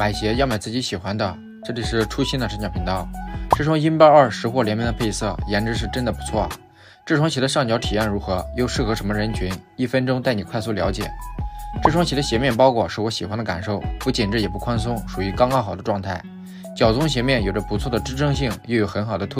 买鞋要买自己喜欢的这里是初心的直角频道。这双英豹二识货联名的配色颜值是真的不错。这双鞋的上脚体验如何又适合什么人群？一分钟带你快速了解。这双鞋的鞋面包裹是我喜欢的感受不紧致也不宽松属于刚刚好的状态。脚棕鞋面有着不错的支撑性又有很好的透